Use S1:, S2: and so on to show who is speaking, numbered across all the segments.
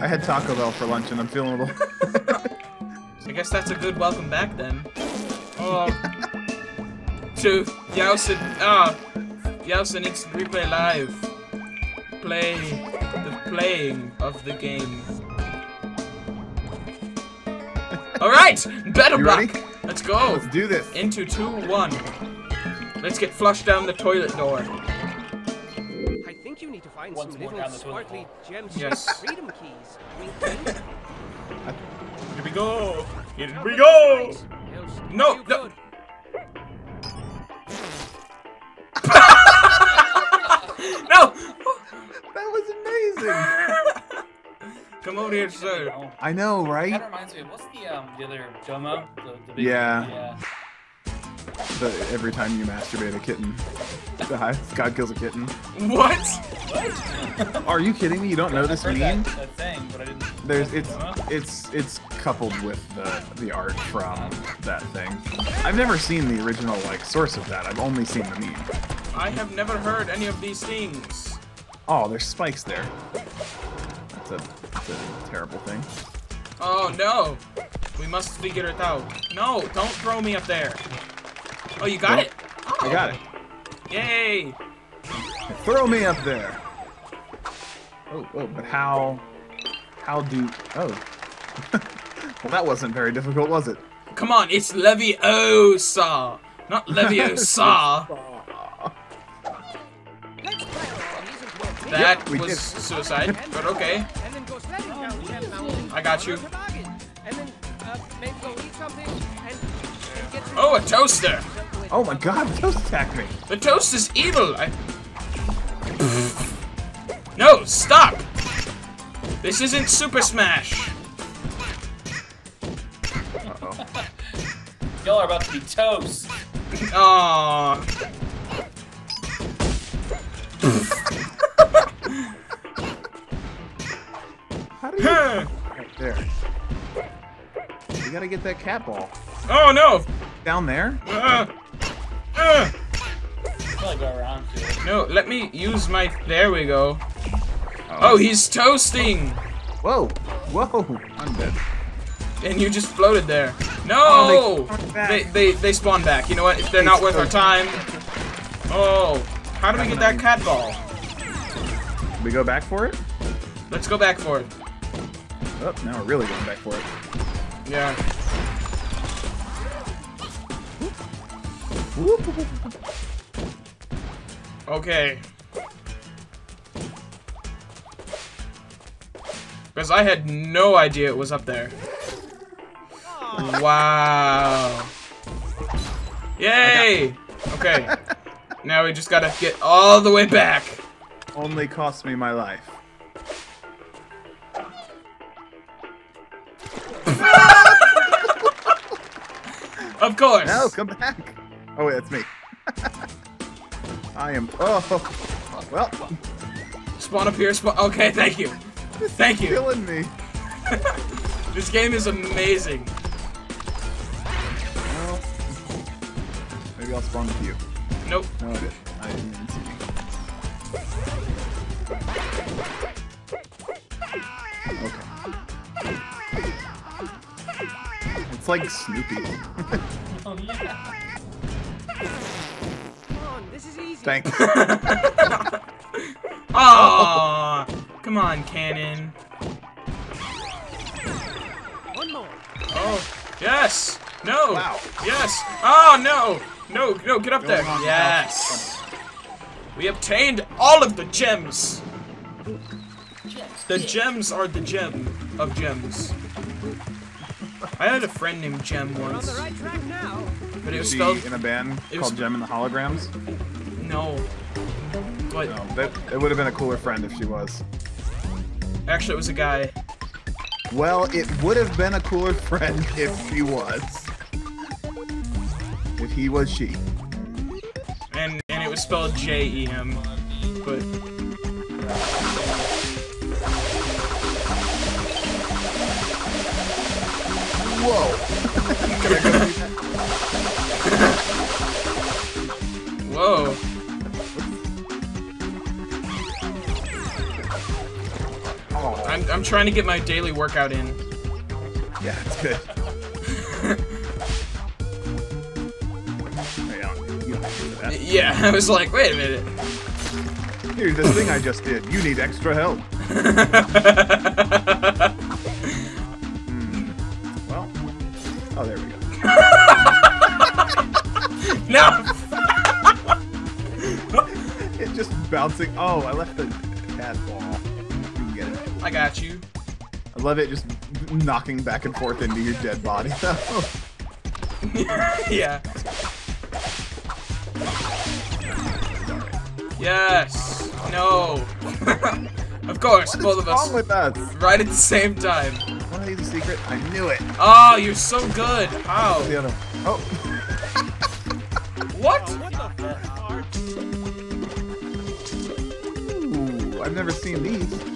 S1: I had Taco Bell for lunch and I'm feeling a little.
S2: I guess that's a good welcome back then. Oh. to Yowson. Ah. Yowson needs to replay live. Play the playing of the game. Alright!
S1: BattleBlock!
S2: Let's go!
S1: Let's do this.
S2: Into 2 1. Let's get flushed down the toilet door.
S3: Find
S4: Once
S3: some little
S4: down the toilet
S3: sparkly gem
S2: Yes.
S3: freedom keys. Wink, wink.
S2: Here we go! Here we go!
S3: Nice. They'll stick
S2: No, no. No!
S1: That was amazing.
S2: Come over here, sir.
S1: I know,
S4: That
S1: right?
S4: reminds me what's the um the other domo? The, the big,
S1: Yeah.
S4: yeah.
S1: The, every time you masturbate a kitten, dies. God kills a kitten.
S2: What?
S4: What?
S1: Are you kidding me? You don't know this meme?
S4: That, that thing, but I didn't.
S1: There's it's it's it's coupled with the the art from that thing. I've never seen the original like source of that. I've only seen the meme.
S2: I have never heard any of these things.
S1: Oh, there's spikes there. That's a that's a terrible thing.
S2: Oh no! We must figure it out. No, don't throw me up there. Oh, you got
S1: Nope.
S2: it? Oh.
S1: I got it.
S2: Yay!
S1: Throw me up there. Oh, oh, but how? How do? Oh. well, that wasn't very difficult, was it?
S2: Come on, it's Leviosa, not Leviosa.
S3: Let's play these and we'll take
S2: that
S1: Yep,
S2: was
S1: did.
S2: suicide, but okay.
S3: and then go sledding down Gem Mountain.
S2: I got you.
S3: on a toboggan. And then uh, maybe go eat something and, and get some
S2: Oh, a toaster.
S1: Oh my God! the Toast attacked me.
S2: The toast is evil. I... no, stop. This isn't Super Smash.
S1: Uh oh.
S4: Y'all are about to be toast.
S2: Aww.
S1: How do you? Right there. You gotta get that cat ball
S2: oh no.
S1: down there.
S2: Uh, uh.
S4: Probably go around to it.
S2: No, let me use my. There we go. Oh, he's toasting,
S1: Whoa! Whoa! I'm dead.
S2: and you just floated there. No,
S1: Oh, they
S2: they they they spawn back. You know what? If they're not worth our time. Oh, how do we get that cat ball?
S1: We go back for it?
S2: Let's go back for it.
S1: Oh, now we're really going back for it.
S2: Yeah. Okay. Because I had no idea it was up there. Wow. Yay! Okay. now we just gotta get all the way back.
S1: Only cost me my life.
S2: Of course.
S1: No, come back. Oh wait, that's me. I am. Oh, well,
S2: Spawn up here. Spawn. Okay, thank you. Thank you.
S1: killing me.
S2: This game is amazing.
S1: Well, maybe I'll spawn with you.
S2: Nope.
S1: No, I didn't. I didn't even see you. Okay. It's like Snoopy.
S4: Oh yeah.
S3: Come on, this is easy.
S1: Thanks.
S2: Aww. Come on, Cannon.
S3: One more.
S2: Oh, yes. No.
S1: Wow.
S2: Yes. Oh, no. No, no, get up
S1: Go
S2: there.
S1: on,
S2: Yes. We obtained all of the gems. The gems are the gem of gems. I had a friend named Gem once,
S3: right
S2: but it was spelled
S1: in a band called Jem and the Holograms?
S2: No. But
S1: No, that it would have been a cooler friend if she was.
S2: actually, it was a guy.
S1: Well, it would have been a cooler friend if she was. If he was she.
S2: and and it was spelled J E M, but
S1: Whoa!
S2: whoa. Trying to get my daily workout in.
S1: Yeah, it's good. Hey, I don't- you don't have to do that.
S2: Yeah, I was like, wait a minute.
S1: Here's this thing I just did. You need extra help. Hmm, well, oh, there we go.
S2: no!
S1: It's just bouncing. Oh, I left the cat ball. You can get it.
S2: I got you.
S1: I love it just knocking back and forth into your dead body.
S2: yeah. Yes. No. of course, both of
S1: What's
S2: us.
S1: wrong with us?
S2: Right at the same time.
S1: Want to leave the secret? I knew it.
S2: Oh, you're so good. How?
S1: The other. Oh,
S2: What?
S1: ooh, I've never seen these.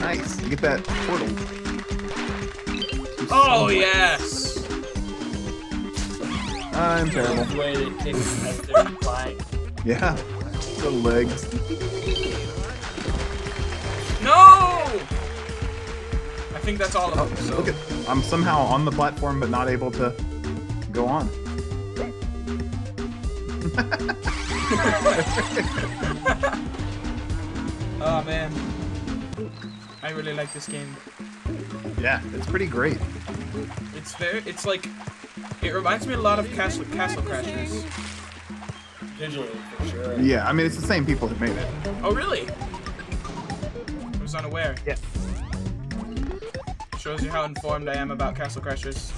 S1: Nice. You get that portal.
S2: Oh,
S1: somewhere.
S2: yes.
S1: I'm terrible.
S4: The way they kick as they're flying.
S1: Yeah. The legs.
S2: No! I think that's all of
S1: Oh,
S2: them. So.
S1: look at. I'm somehow on the platform, but not able to go on.
S2: Oh, man. I really like this game.
S1: Yeah, it's pretty great.
S2: It's very, it's like, it reminds me a lot of Castle, Castle Crashers.
S4: Visually, for sure.
S1: Yeah, I mean it's the same people who made it.
S2: Oh, really? I was unaware.
S1: Yeah.
S2: Shows you how informed I am about Castle Crashers.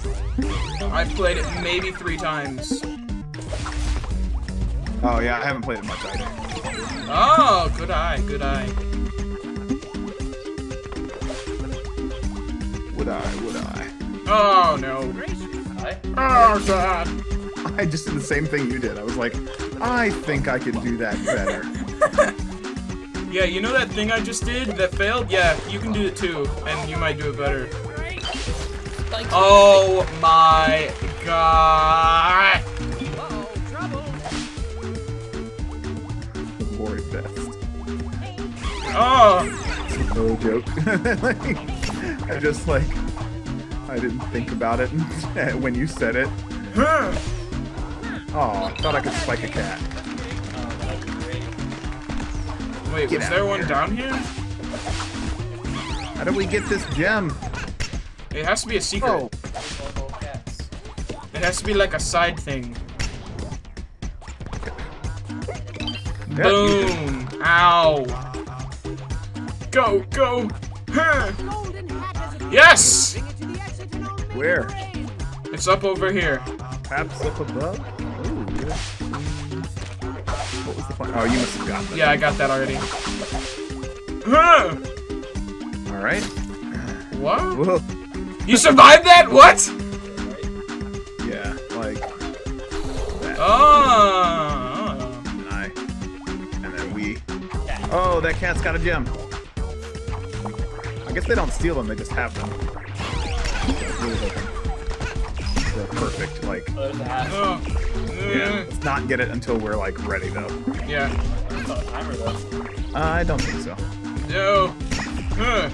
S2: I've played it maybe three times.
S1: Oh yeah, I haven't played it much either.
S2: Oh, good eye, good eye.
S1: Would I? Would I?
S2: Oh, no.
S4: Hi.
S2: Oh, God.
S1: I just did the same thing you did. I was like, I think I can do that better.
S2: Yeah, you know that thing I just did that failed? Yeah, you can do it too, and you might do it better. Oh my god!
S3: Uh-oh,
S1: best.
S2: Oh!
S1: No joke. I just like, I didn't think about it when you said it.
S2: Huh.
S1: Oh, I thought I could spike a cat.
S4: Oh, that would be great.
S2: Wait,
S1: Get
S2: was there one
S1: here.
S2: down here?
S1: How do we get this gem?
S2: It has to be a secret.
S1: Oh,
S2: It has to be like a side thing.
S1: yeah.
S2: Boom! Ow! Go, go! Huh. Yes!
S3: Bring it to the exit and on Main
S1: Where?
S2: It's up over here.
S1: Perhaps up above? Ooh, yeah. What was the point? Oh, you must have got that.
S2: Yeah, I got that already. Huh.
S1: Alright.
S2: What?
S1: Whoa.
S2: You survived that? What?
S1: Yeah, like. That.
S2: Oh.
S1: And I. And then we. Oh, that cat's got a gem. I guess they don't steal them, they just have them. It's really like the perfect, like.
S4: There's a hat.
S1: Yeah. Let's not get it until we're, like, ready, though.
S2: Yeah.
S4: It's on a timer though.
S1: Uh, I don't think so.
S2: No. Uh.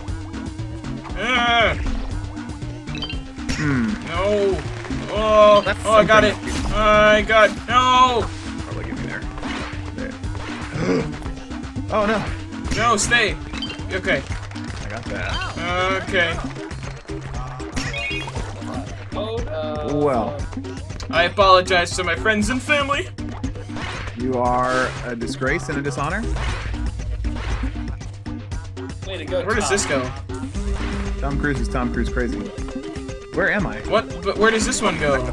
S1: Hmm.
S2: No. Oh.
S1: That's
S2: Oh, I got it. I got. No.
S1: Probably get me there. There. oh, no.
S2: No. Stay. Okay.
S1: I got that.
S2: Okay.
S4: Oh, uh,
S1: Well.
S2: I apologize to my friends and family.
S1: You are a disgrace and a dishonor.
S4: Way to go,
S2: Where does this go?
S1: Tom Cruise is Tom Cruise crazy. Where am I?
S2: What? But where does this one go?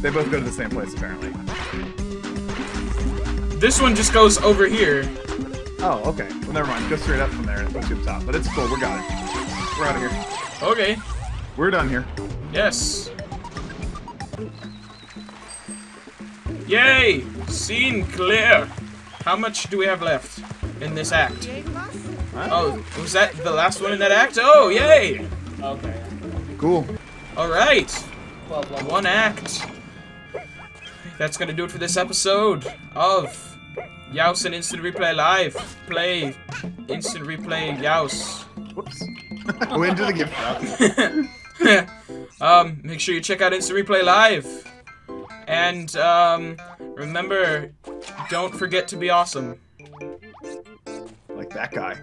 S1: They both go to the same place, apparently.
S2: This one just goes over here.
S1: Oh, okay. Well, never mind. Go straight up from there and it puts you up top. But it's cool. We're got it. We're out of here.
S2: Okay.
S1: We're done here.
S2: Yes. Yay! Scene clear. How much do we have left in this act? Oh, was that the last one in that act? Oh, yay!
S4: Okay.
S1: Cool.
S2: All right. One act. That's gonna do it for this episode of YAOES and Instant Replay Live. Play instant replay YAOES.
S1: Whoops. Go into the gift shop.
S2: um, make sure you check out Instant Replay Live. And um, remember, don't forget to be awesome.
S1: Like that guy.